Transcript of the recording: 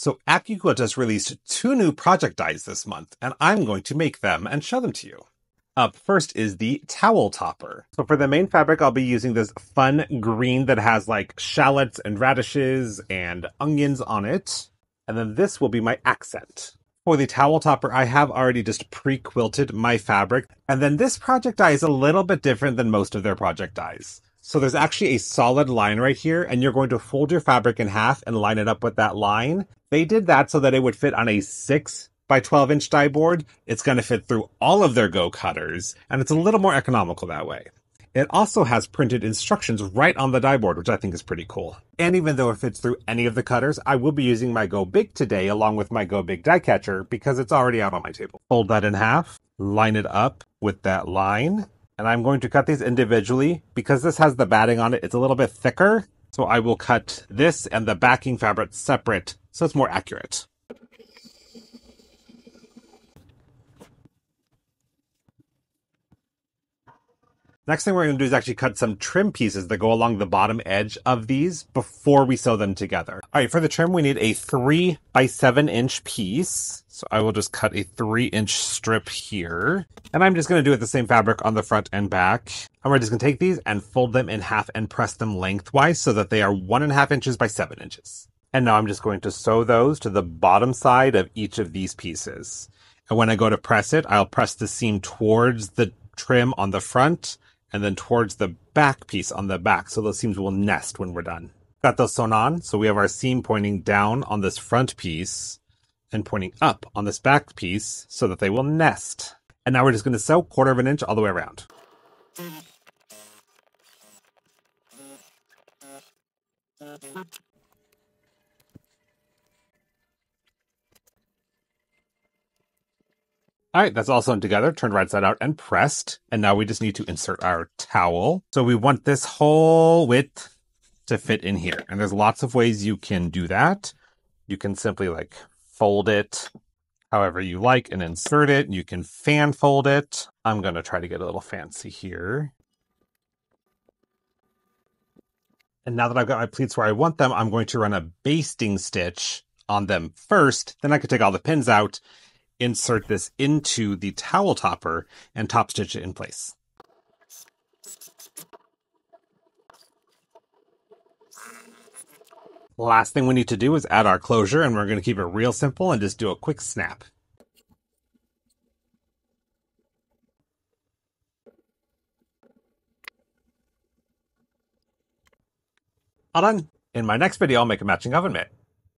So AccuQuilt just released two new project dies this month, and I'm going to make them and show them to you. Up first is the towel topper. So for the main fabric, I'll be using this fun green that has like shallots and radishes and onions on it. And then this will be my accent. For the towel topper, I have already just pre-quilted my fabric. And then this project die is a little bit different than most of their project dies. So there's actually a solid line right here, and you're going to fold your fabric in half and line it up with that line. They did that so that it would fit on a 6 by 12 inch die board, it's going to fit through all of their Go cutters, and it's a little more economical that way. It also has printed instructions right on the die board, which I think is pretty cool. And even though it fits through any of the cutters, I will be using my Go Big today along with my Go Big die catcher because it's already out on my table. Fold that in half, line it up with that line, and I'm going to cut these individually. Because this has the batting on it, it's a little bit thicker, so I will cut this and the backing fabric separate so it's more accurate. Next thing we're going to do is actually cut some trim pieces that go along the bottom edge of these before we sew them together. All right, for the trim, we need a three by seven inch piece. So I will just cut a three inch strip here. And I'm just going to do it the same fabric on the front and back. And we're just going to take these and fold them in half and press them lengthwise so that they are one and a half inches by seven inches. And now I'm just going to sew those to the bottom side of each of these pieces. And when I go to press it, I'll press the seam towards the trim on the front and then towards the back piece on the back. So those seams will nest when we're done. Got those sewn on. So we have our seam pointing down on this front piece and pointing up on this back piece so that they will nest. And now we're just going to sew quarter of an inch all the way around. All right, that's all sewn together, turned right side out and pressed. And now we just need to insert our towel. So we want this whole width to fit in here. And there's lots of ways you can do that. You can simply like fold it however you like and insert it. You can fan fold it. I'm going to try to get a little fancy here. And now that I've got my pleats where I want them, I'm going to run a basting stitch on them first. Then I can take all the pins out insert this into the towel topper and top stitch it in place. Last thing we need to do is add our closure and we're going to keep it real simple and just do a quick snap. All done. In my next video, I'll make a matching oven mitt.